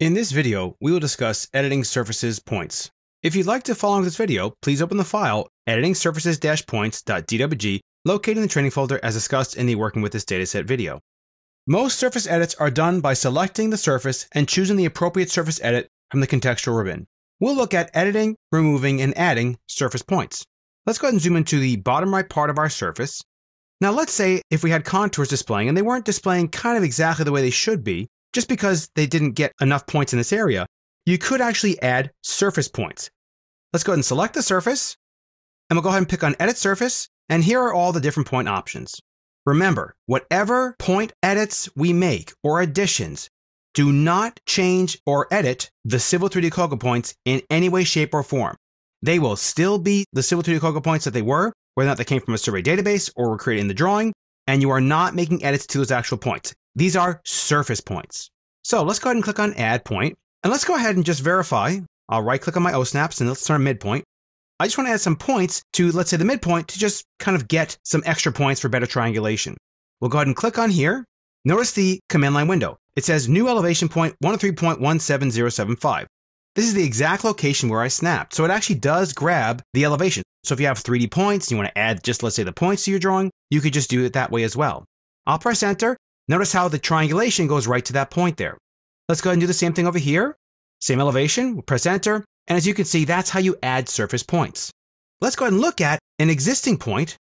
In this video, we will discuss editing surfaces points. If you'd like to follow this video, please open the file editing surfaces-points.dwg located in the training folder as discussed in the working with this dataset video. Most surface edits are done by selecting the surface and choosing the appropriate surface edit from the contextual ribbon. We'll look at editing, removing, and adding surface points. Let's go ahead and zoom into the bottom right part of our surface. Now let's say if we had contours displaying and they weren't displaying kind of exactly the way they should be, just because they didn't get enough points in this area, you could actually add surface points. Let's go ahead and select the surface, and we'll go ahead and pick on Edit Surface, and here are all the different point options. Remember, whatever point edits we make or additions, do not change or edit the Civil 3D COGO points in any way, shape, or form. They will still be the Civil 3D COGO points that they were, whether or not they came from a survey database or were created in the drawing, and you are not making edits to those actual points. These are surface points. So let's go ahead and click on Add Point. And let's go ahead and just verify. I'll right click on my OSNAPs and let's turn midpoint. I just want to add some points to, let's say, the midpoint to just kind of get some extra points for better triangulation. We'll go ahead and click on here. Notice the command line window. It says new elevation point 103.17075. This is the exact location where I snapped. So it actually does grab the elevation. So if you have 3D points, and you want to add just, let's say, the points to your drawing, you could just do it that way as well. I'll press enter Notice how the triangulation goes right to that point there. Let's go ahead and do the same thing over here. Same elevation, we'll press enter, and as you can see, that's how you add surface points. Let's go ahead and look at an existing point.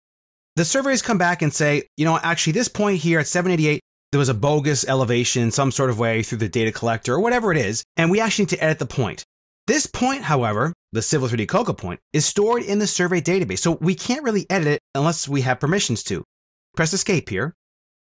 The surveyors come back and say, you know, actually this point here at 788, there was a bogus elevation in some sort of way through the data collector or whatever it is, and we actually need to edit the point. This point, however, the Civil 3D COGO point, is stored in the survey database, so we can't really edit it unless we have permissions to. Press escape here,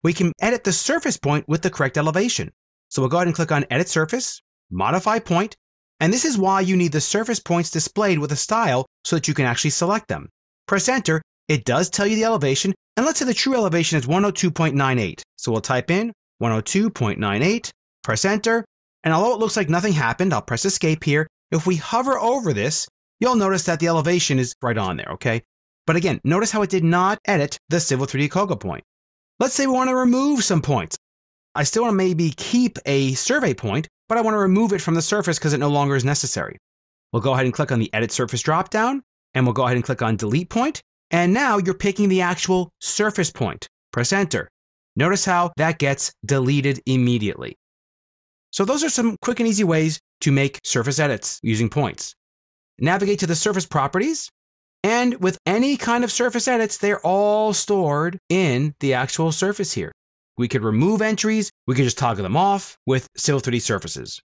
we can edit the surface point with the correct elevation. So we'll go ahead and click on Edit Surface, Modify Point, and this is why you need the surface points displayed with a style so that you can actually select them. Press Enter, it does tell you the elevation, and let's say the true elevation is 102.98. So we'll type in 102.98, press Enter, and although it looks like nothing happened, I'll press Escape here. If we hover over this, you'll notice that the elevation is right on there, okay? But again, notice how it did not edit the Civil 3D COGO point. Let's say we want to remove some points. I still want to maybe keep a survey point, but I want to remove it from the surface because it no longer is necessary. We'll go ahead and click on the Edit Surface dropdown, and we'll go ahead and click on Delete Point. And now you're picking the actual surface point. Press Enter. Notice how that gets deleted immediately. So those are some quick and easy ways to make surface edits using points. Navigate to the surface properties and with any kind of surface edits, they're all stored in the actual surface here. We could remove entries, we could just toggle them off with Civil 3D surfaces.